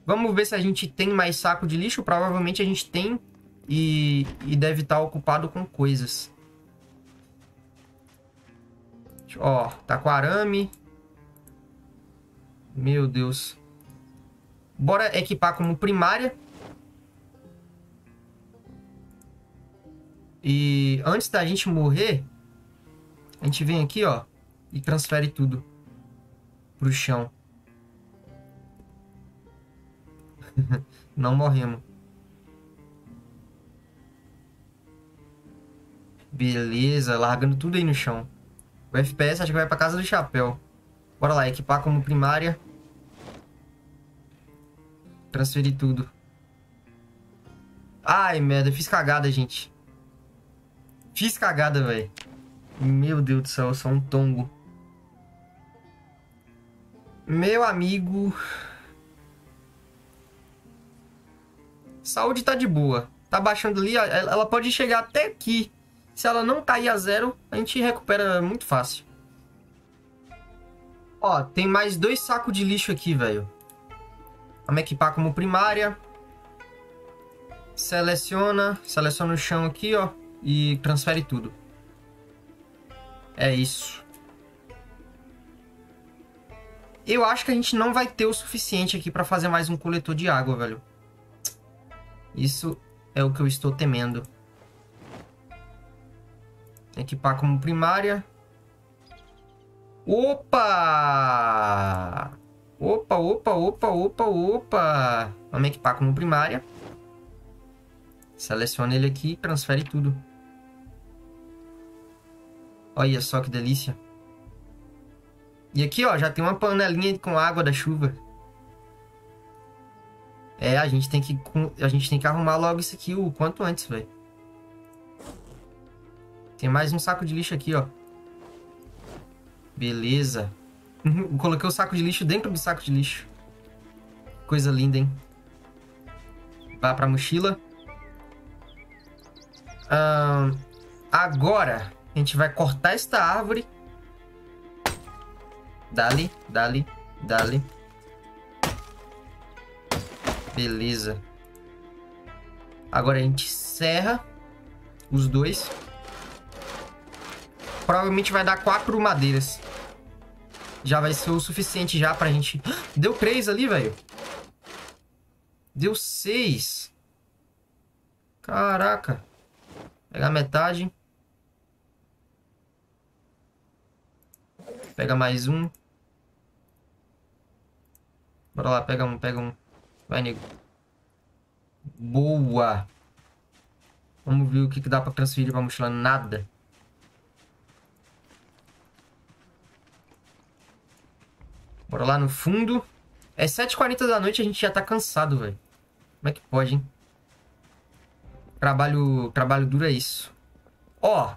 Vamos ver se a gente tem mais saco de lixo. Provavelmente a gente tem. E, e deve estar ocupado com coisas. Ó, tá com arame. Meu Deus. Bora equipar como primária. E antes da gente morrer, a gente vem aqui, ó, e transfere tudo pro chão. <laughs> Não morremos. Beleza, largando tudo aí no chão. O FPS acho que vai pra casa do chapéu. Bora lá, equipar como primária. Transferir tudo. Ai, merda, fiz cagada, gente. Fiz cagada, velho. Meu Deus do céu, eu sou um tongo. Meu amigo. Saúde tá de boa. Tá baixando ali, ela pode chegar até aqui. Se ela não cair a zero, a gente recupera muito fácil. Ó, tem mais dois sacos de lixo aqui, velho. Vamos equipar como primária. Seleciona. Seleciona o chão aqui, ó. E transfere tudo. É isso. Eu acho que a gente não vai ter o suficiente aqui para fazer mais um coletor de água, velho. Isso é o que eu estou temendo. Equipar como primária. Opa! Opa, opa, opa, opa, opa. Vamos equipar como primária. Seleciona ele aqui e transfere tudo. Olha só que delícia. E aqui, ó, já tem uma panelinha com água da chuva. É, a gente tem que a gente tem que arrumar logo isso aqui o quanto antes, velho. Tem mais um saco de lixo aqui, ó. Beleza. <laughs> Coloquei o saco de lixo dentro do saco de lixo. Coisa linda, hein? Vá pra mochila. Um, agora, a gente vai cortar esta árvore. Dali, dali, dali. Beleza. Agora a gente serra os dois. Provavelmente vai dar quatro madeiras. Já vai ser o suficiente já pra gente... <gasps> Deu três ali, velho. Deu seis. Caraca. Pegar metade. Pega mais um. Bora lá, pega um, pega um. Vai, nego. Boa. Vamos ver o que, que dá pra transferir pra mochila. Nada. Bora lá no fundo. É 7h40 da noite a gente já tá cansado, velho. Como é que pode, hein? Trabalho, trabalho duro é isso. Ó.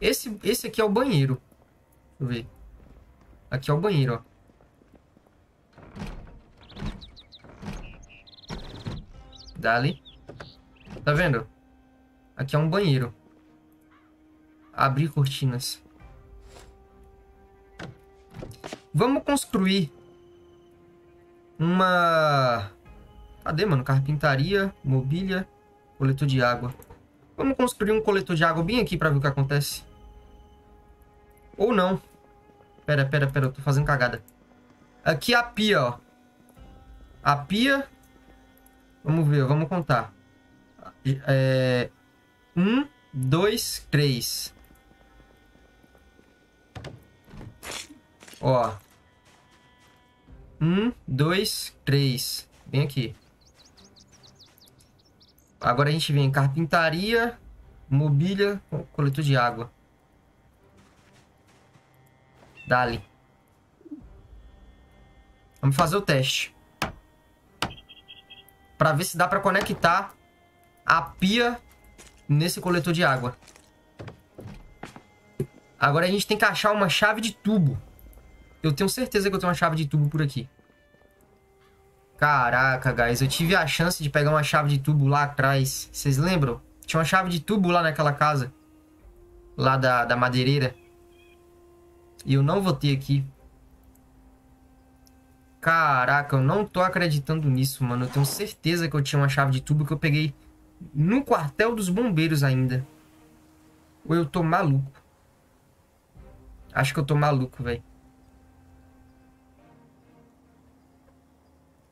Esse, esse aqui é o banheiro. Deixa eu ver. Aqui é o banheiro, ó. Dali. Tá vendo? Aqui é um banheiro. Abrir cortinas. Vamos construir uma... Cadê, mano? Carpintaria, mobília, coletor de água. Vamos construir um coletor de água bem aqui pra ver o que acontece. Ou não. Pera, pera, pera. Eu tô fazendo cagada. Aqui é a pia, ó. A pia... Vamos ver, vamos contar. É... Um, dois, três. Ó. Um, dois, três. Vem aqui. Agora a gente vem carpintaria, mobília, coletor de água. Dali. Vamos fazer o teste. Para ver se dá para conectar a pia nesse coletor de água. Agora a gente tem que achar uma chave de tubo. Eu tenho certeza que eu tenho uma chave de tubo por aqui. Caraca, guys. Eu tive a chance de pegar uma chave de tubo lá atrás. Vocês lembram? Tinha uma chave de tubo lá naquela casa. Lá da, da madeireira. E eu não vou ter aqui. Caraca, eu não tô acreditando nisso, mano. Eu tenho certeza que eu tinha uma chave de tubo que eu peguei no quartel dos bombeiros ainda. Ou eu tô maluco. Acho que eu tô maluco, velho.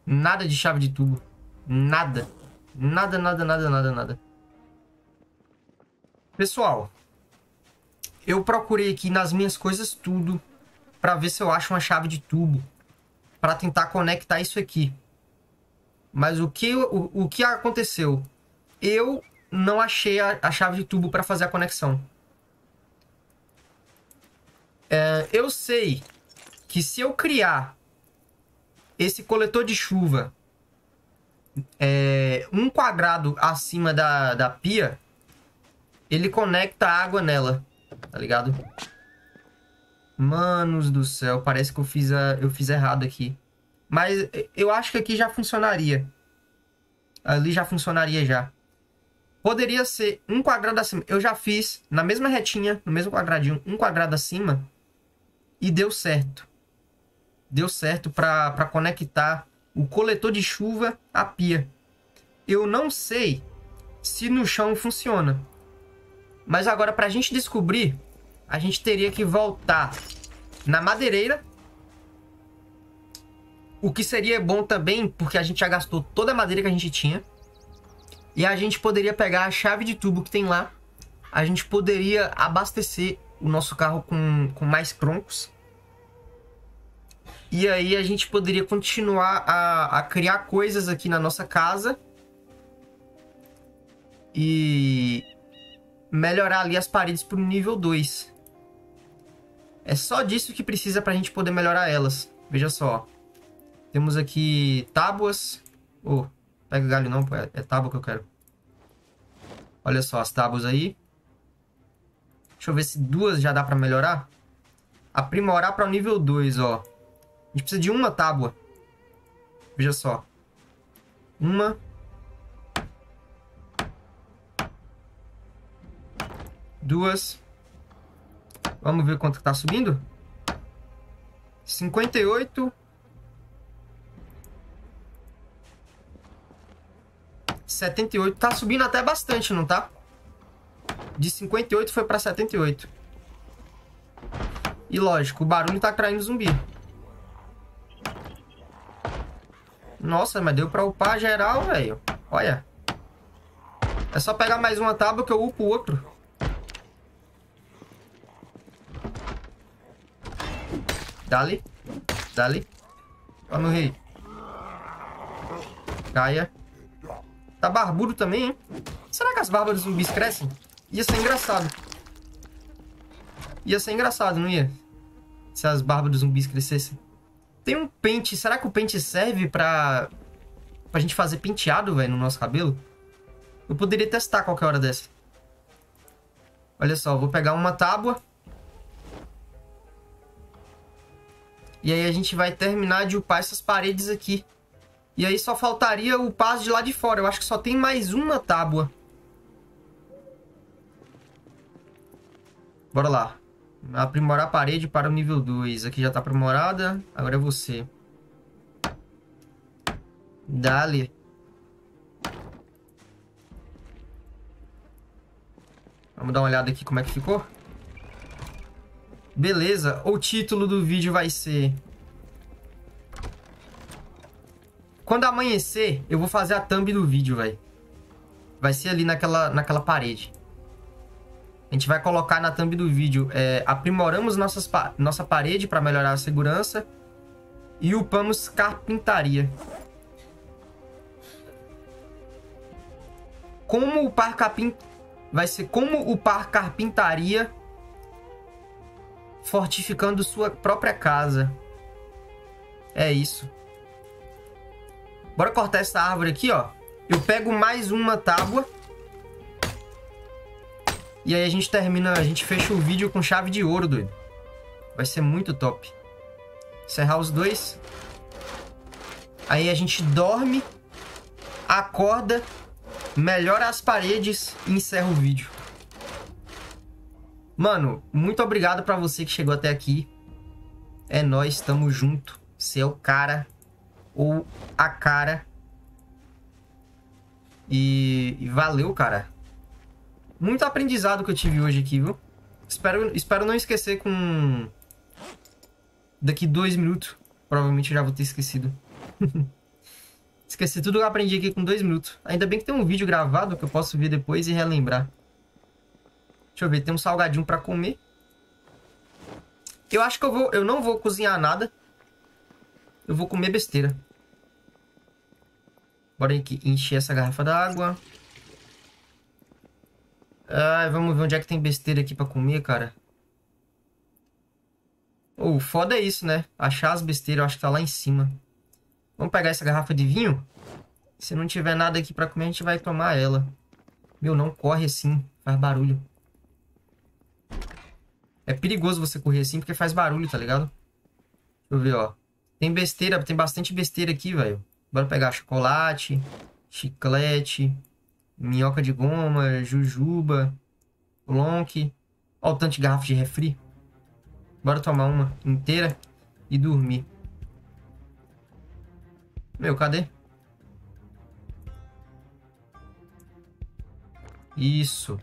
Nada de chave de tubo. Nada. Nada, nada, nada, nada, nada. Pessoal, eu procurei aqui nas minhas coisas tudo para ver se eu acho uma chave de tubo para tentar conectar isso aqui. Mas o que, o, o que aconteceu? Eu não achei a, a chave de tubo para fazer a conexão. É, eu sei que se eu criar esse coletor de chuva é, um quadrado acima da, da pia, ele conecta água nela, tá ligado? Manos do céu, parece que eu fiz, a, eu fiz errado aqui. Mas eu acho que aqui já funcionaria. Ali já funcionaria já. Poderia ser um quadrado acima. Eu já fiz na mesma retinha, no mesmo quadradinho, um quadrado acima. E deu certo deu certo para conectar o coletor de chuva à pia. Eu não sei se no chão funciona. Mas agora, para a gente descobrir, a gente teria que voltar na madeireira. O que seria bom também, porque a gente já gastou toda a madeira que a gente tinha. E a gente poderia pegar a chave de tubo que tem lá. A gente poderia abastecer o nosso carro com, com mais troncos. E aí a gente poderia continuar a, a criar coisas aqui na nossa casa. E melhorar ali as paredes para o nível 2. É só disso que precisa para a gente poder melhorar elas. Veja só. Temos aqui tábuas. Oh, pega galho não, é, é tábua que eu quero. Olha só as tábuas aí. Deixa eu ver se duas já dá para melhorar. Aprimorar para o nível 2, ó. A gente precisa de uma tábua. Veja só. Uma. Duas. Vamos ver quanto está subindo. 58. 78. Tá subindo até bastante, não tá? De 58 foi para 78. E lógico, o barulho tá traindo zumbi. Nossa, mas deu pra upar geral, velho. Olha. É só pegar mais uma tábua que eu upo o outro. Dali. Dali. Vamos, rei. Caia. Tá barbudo também, hein? Será que as barbas dos zumbis crescem? Ia ser engraçado. Ia ser engraçado, não ia? Se as barbas dos zumbis crescessem. Tem um pente. Será que o pente serve pra... Pra gente fazer penteado, velho, no nosso cabelo? Eu poderia testar qualquer hora dessa. Olha só, vou pegar uma tábua. E aí a gente vai terminar de upar essas paredes aqui. E aí só faltaria o passo de lá de fora. Eu acho que só tem mais uma tábua. Bora lá. Aprimorar a parede para o nível 2. Aqui já está aprimorada. Agora é você. Dali. Vamos dar uma olhada aqui como é que ficou. Beleza. O título do vídeo vai ser... Quando amanhecer, eu vou fazer a thumb do vídeo, velho. Vai ser ali naquela, naquela parede. A gente vai colocar na thumb do vídeo. É, aprimoramos nossas, nossa parede para melhorar a segurança. E upamos carpintaria. Como upar carpin... Vai ser como upar carpintaria fortificando sua própria casa. É isso. Bora cortar essa árvore aqui, ó. Eu pego mais uma tábua. E aí a gente termina, a gente fecha o vídeo com chave de ouro, doido. Vai ser muito top. Encerrar os dois. Aí a gente dorme, acorda, melhora as paredes e encerra o vídeo. Mano, muito obrigado pra você que chegou até aqui. É nós, tamo junto. Você é o cara ou a cara. E, e valeu, cara muito aprendizado que eu tive hoje aqui, viu? Espero, espero não esquecer com... Daqui dois minutos. Provavelmente eu já vou ter esquecido. <laughs> Esqueci tudo que eu aprendi aqui com dois minutos. Ainda bem que tem um vídeo gravado que eu posso ver depois e relembrar. Deixa eu ver, tem um salgadinho pra comer. Eu acho que eu, vou, eu não vou cozinhar nada. Eu vou comer besteira. Bora aqui encher essa garrafa d'água. Vamos ver onde é que tem besteira aqui pra comer, cara. O oh, foda é isso, né? Achar as besteiras, eu acho que tá lá em cima. Vamos pegar essa garrafa de vinho? Se não tiver nada aqui pra comer, a gente vai tomar ela. Meu, não corre assim. Faz barulho. É perigoso você correr assim porque faz barulho, tá ligado? Deixa eu ver, ó. Tem besteira, tem bastante besteira aqui, velho. Bora pegar chocolate, chiclete, minhoca de goma, jujuba, lonk. Olha o tanto de garrafa de refri. Bora tomar uma inteira e dormir. Meu, cadê? Isso.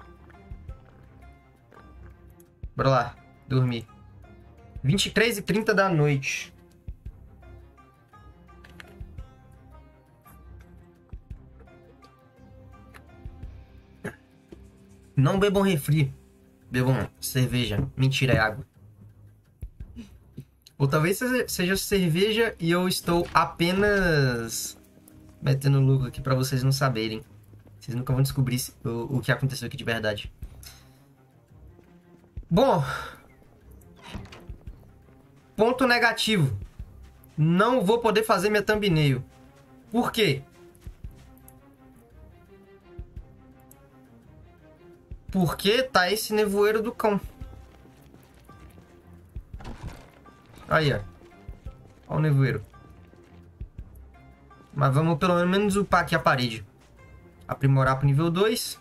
Bora lá, dormir. 23 e 30 da noite. Não bebam refri. Bebam cerveja. Mentira, é água. Ou talvez seja cerveja e eu estou apenas metendo lucro aqui para vocês não saberem. Vocês nunca vão descobrir o, o que aconteceu aqui de verdade. Bom. Ponto negativo. Não vou poder fazer minha thumbnail. Por quê? Porque tá esse nevoeiro do cão. Aí, ó. Olha o nevoeiro. Mas vamos pelo menos upar aqui a parede. Aprimorar pro nível 2.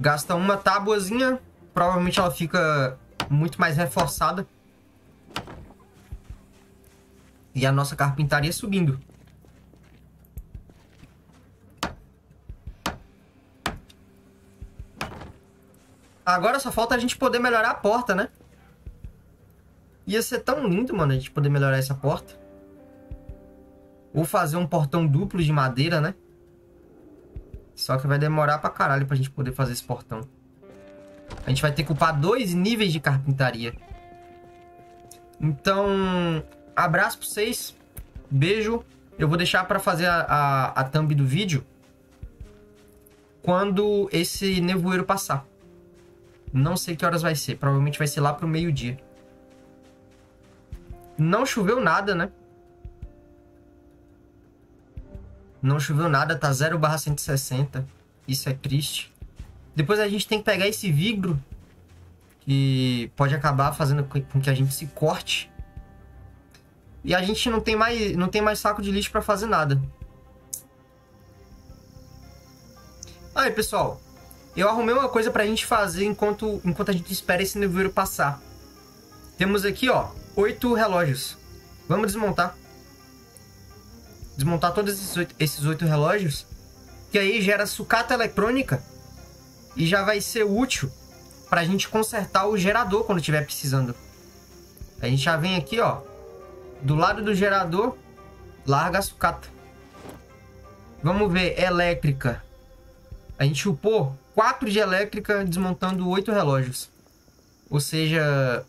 Gasta uma tábuazinha. Provavelmente ela fica muito mais reforçada. E a nossa carpintaria subindo. Agora só falta a gente poder melhorar a porta, né? Ia ser tão lindo, mano, a gente poder melhorar essa porta. Ou fazer um portão duplo de madeira, né? Só que vai demorar pra caralho pra gente poder fazer esse portão. A gente vai ter que upar dois níveis de carpintaria. Então, abraço pra vocês. Beijo. Eu vou deixar pra fazer a, a, a thumb do vídeo quando esse nevoeiro passar. Não sei que horas vai ser. Provavelmente vai ser lá pro meio-dia. Não choveu nada, né? Não choveu nada, tá 0 barra 160. Isso é triste. Depois a gente tem que pegar esse vidro. Que pode acabar fazendo com que a gente se corte. E a gente não tem mais, não tem mais saco de lixo para fazer nada. Aí, pessoal. Eu arrumei uma coisa pra gente fazer enquanto, enquanto a gente espera esse nevoeiro passar. Temos aqui, ó, oito relógios. Vamos desmontar. Desmontar todos esses oito, esses oito relógios. Que aí gera sucata eletrônica. E já vai ser útil pra gente consertar o gerador quando tiver precisando. A gente já vem aqui, ó. Do lado do gerador, larga a sucata. Vamos ver, elétrica. A gente upou 4 de elétrica desmontando 8 relógios. Ou seja,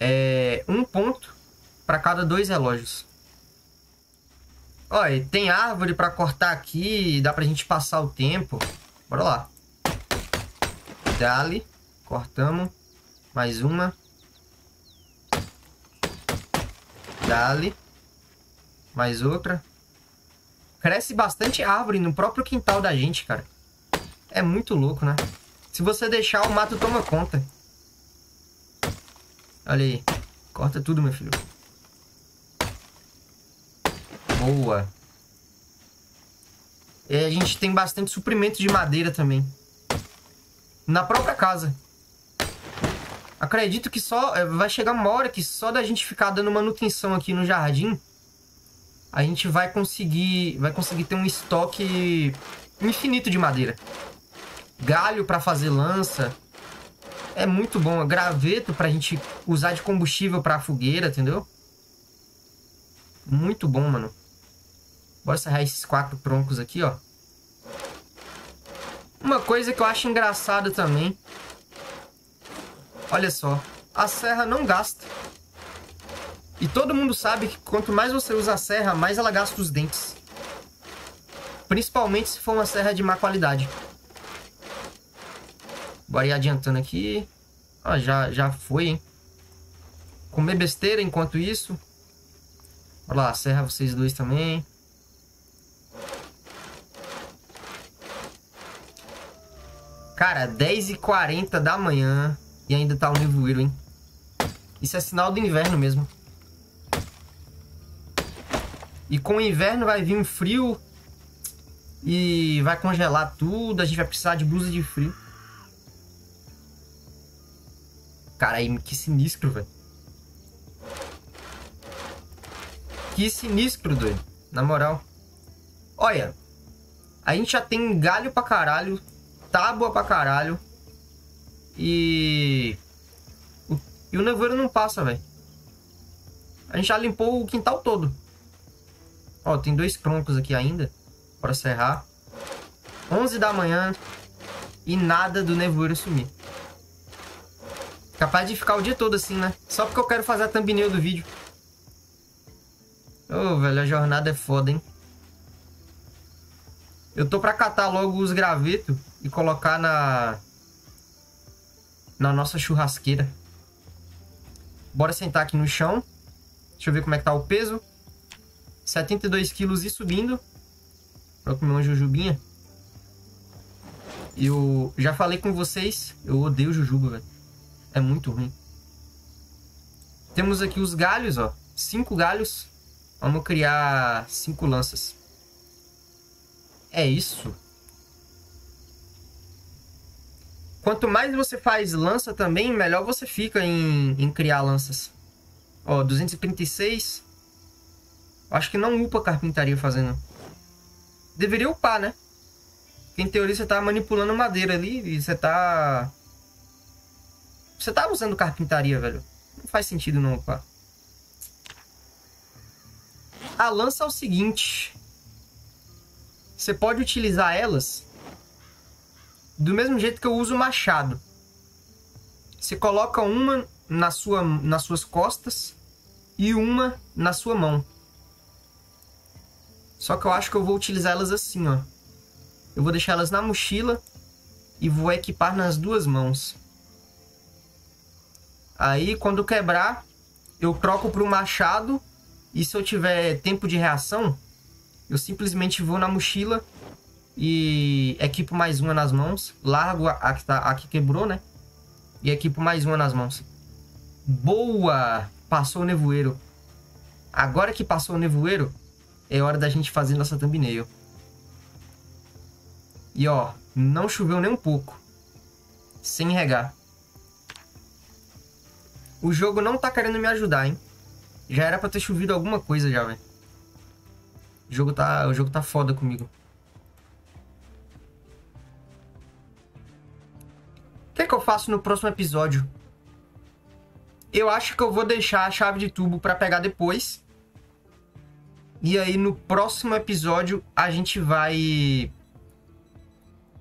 é um ponto para cada dois relógios. Olha, tem árvore para cortar aqui, dá pra gente passar o tempo. Bora lá. Dali, cortamos. Mais uma. Dali. Mais outra. Cresce bastante árvore no próprio quintal da gente, cara. É muito louco, né? Se você deixar, o mato toma conta. Olha aí. Corta tudo, meu filho. Boa. E a gente tem bastante suprimento de madeira também. Na própria casa. Acredito que só... É, vai chegar uma hora que só da gente ficar dando manutenção aqui no jardim... A gente vai conseguir... Vai conseguir ter um estoque infinito de madeira galho para fazer lança. É muito bom. Graveto pra gente usar de combustível pra fogueira, entendeu? Muito bom, mano. Bora serrar esses quatro troncos aqui, ó. Uma coisa que eu acho engraçada também. Olha só. A serra não gasta. E todo mundo sabe que quanto mais você usa a serra, mais ela gasta os dentes. Principalmente se for uma serra de má qualidade. Bora ir adiantando aqui. Ó, já, já foi, hein? Comer besteira enquanto isso. Bora lá, serra vocês dois também. Cara, 10h40 da manhã e ainda tá um nevoeiro, hein? Isso é sinal do inverno mesmo. E com o inverno vai vir um frio e vai congelar tudo. A gente vai precisar de blusa de frio. Cara, que sinistro, velho. Que sinistro, doido. Na moral. Olha. A gente já tem galho pra caralho. Tábua pra caralho. E... O... E o nevoeiro não passa, velho. A gente já limpou o quintal todo. Ó, tem dois troncos aqui ainda. Pra serrar. 11 da manhã. E nada do nevoeiro sumir. Capaz de ficar o dia todo assim, né? Só porque eu quero fazer a thumbnail do vídeo. Ô, oh, velho, a jornada é foda, hein? Eu tô pra catar logo os gravetos e colocar na... Na nossa churrasqueira. Bora sentar aqui no chão. Deixa eu ver como é que tá o peso. 72 quilos e subindo. Pra comer uma jujubinha. Eu já falei com vocês, eu odeio jujuba, velho. É muito ruim. Temos aqui os galhos, ó. Cinco galhos. Vamos criar cinco lanças. É isso. Quanto mais você faz lança também, melhor você fica em, em criar lanças. Ó, 236. Acho que não upa carpintaria fazendo. Deveria upar, né? Em teoria você tá manipulando madeira ali e você tá... Você tá usando carpintaria, velho. Não faz sentido não upar. A lança é o seguinte. Você pode utilizar elas do mesmo jeito que eu uso o machado. Você coloca uma na sua, nas suas costas e uma na sua mão. Só que eu acho que eu vou utilizar elas assim, ó. Eu vou deixar elas na mochila e vou equipar nas duas mãos. Aí, quando quebrar, eu troco para o machado e se eu tiver tempo de reação, eu simplesmente vou na mochila e equipo mais uma nas mãos. Largo a, que, tá, a que quebrou, né? E equipo mais uma nas mãos. Boa! Passou o nevoeiro. Agora que passou o nevoeiro, é hora da gente fazer nossa thumbnail. E ó, não choveu nem um pouco. Sem regar. O jogo não tá querendo me ajudar, hein? Já era pra ter chovido alguma coisa já, velho. O jogo tá, o jogo tá foda comigo. O que é que eu faço no próximo episódio? Eu acho que eu vou deixar a chave de tubo para pegar depois. E aí no próximo episódio a gente vai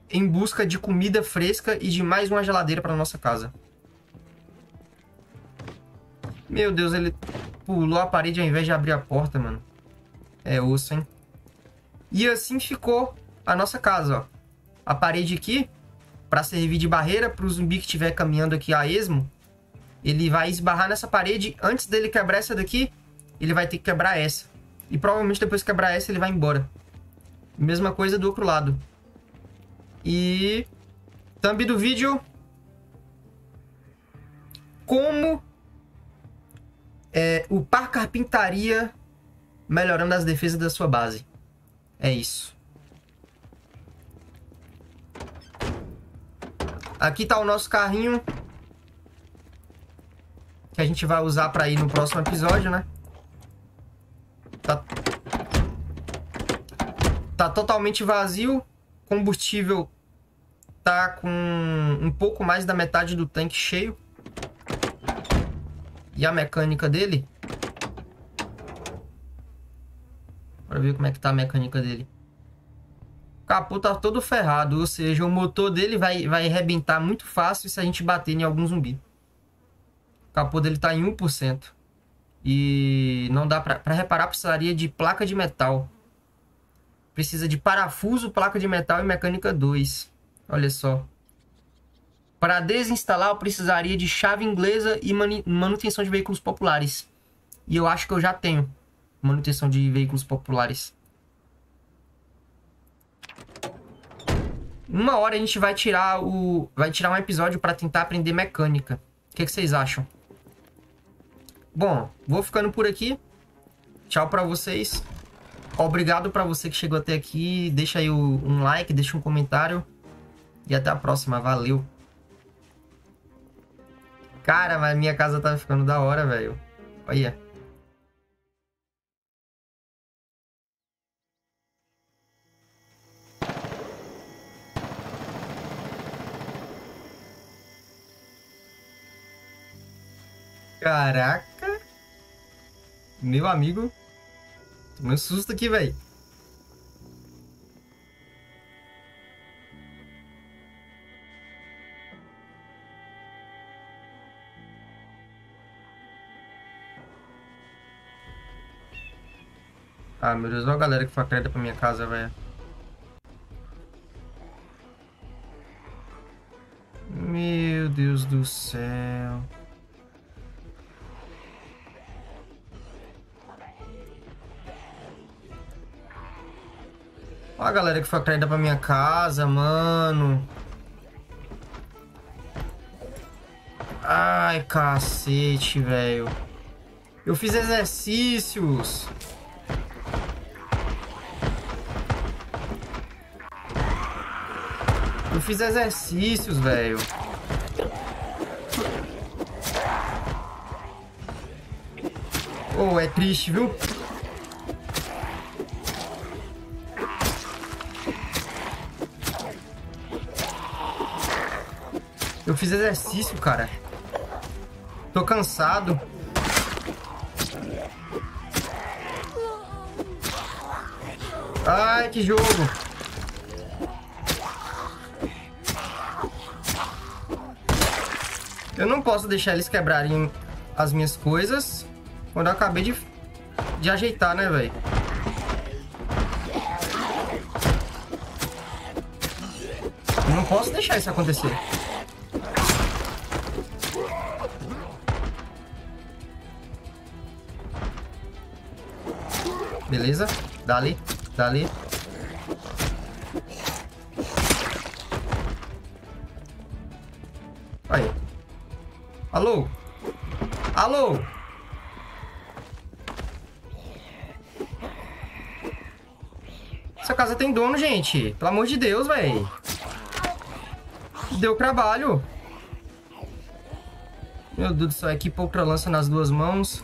em busca de comida fresca e de mais uma geladeira para nossa casa. Meu Deus, ele pulou a parede ao invés de abrir a porta, mano. É osso, hein? E assim ficou a nossa casa, ó. A parede aqui, para servir de barreira para o zumbi que estiver caminhando aqui a esmo, ele vai esbarrar nessa parede. Antes dele quebrar essa daqui, ele vai ter que quebrar essa. E provavelmente depois que quebrar essa, ele vai embora. Mesma coisa do outro lado. E... Thumb do vídeo... Como é, upar carpintaria melhorando as defesas da sua base. É isso. Aqui tá o nosso carrinho que a gente vai usar para ir no próximo episódio, né? Tá, tá totalmente vazio. Combustível tá com um pouco mais da metade do tanque cheio. E a mecânica dele? Bora ver como é que tá a mecânica dele. O capô tá todo ferrado, ou seja, o motor dele vai, vai arrebentar muito fácil se a gente bater em algum zumbi capô dele tá em 1%. E não dá para reparar, precisaria de placa de metal. Precisa de parafuso, placa de metal e mecânica 2. Olha só. Para desinstalar, eu precisaria de chave inglesa e manutenção de veículos populares. E eu acho que eu já tenho manutenção de veículos populares. Uma hora a gente vai tirar o vai tirar um episódio para tentar aprender mecânica. O que, que vocês acham? Bom, vou ficando por aqui. Tchau pra vocês. Obrigado pra você que chegou até aqui. Deixa aí um like, deixa um comentário. E até a próxima. Valeu. Cara, mas minha casa tá ficando da hora, velho. Olha. Caraca! Meu amigo. Tomei um susto aqui, velho. Ah, meu Deus, olha a galera que foi acredita pra minha casa, velho. Meu Deus do céu. Olha a galera que foi acreditada pra minha casa, mano. Ai, cacete, velho. Eu fiz exercícios. Eu fiz exercícios, velho. Oh, é triste, viu? Eu fiz exercício, cara. Tô cansado. Ai, que jogo. Eu não posso deixar eles quebrarem as minhas coisas quando eu acabei de, de ajeitar, né, velho? Não posso deixar isso acontecer. Beleza? Dali, dali. Aí. Alô? Alô? Essa casa tem dono, gente. Pelo amor de Deus, velho. Deu trabalho. Meu Deus do céu, equipa outra lança nas duas mãos.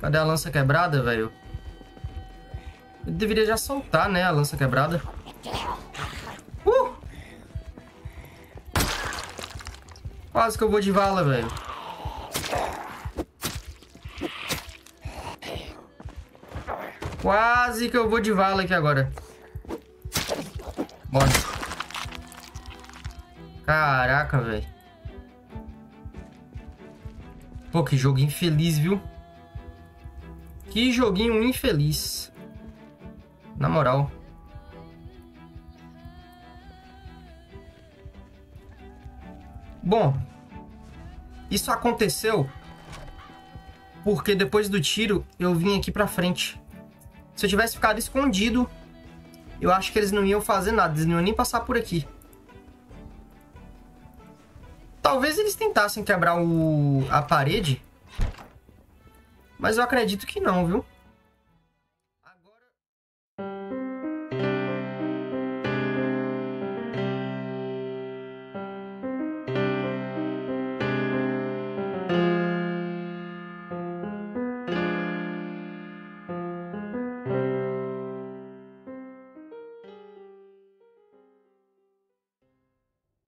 Cadê a lança quebrada, velho? Eu deveria já soltar, né, a lança quebrada. Uh! Quase que eu vou de vala, velho. Quase que eu vou de vala aqui agora. Bora. Caraca, velho. Pô, que jogo infeliz, viu? Que joguinho infeliz. Na moral. Bom, isso aconteceu porque depois do tiro eu vim aqui pra frente. Se eu tivesse ficado escondido, eu acho que eles não iam fazer nada, eles não iam nem passar por aqui. Talvez eles tentassem quebrar o... a parede mas eu acredito que não, viu?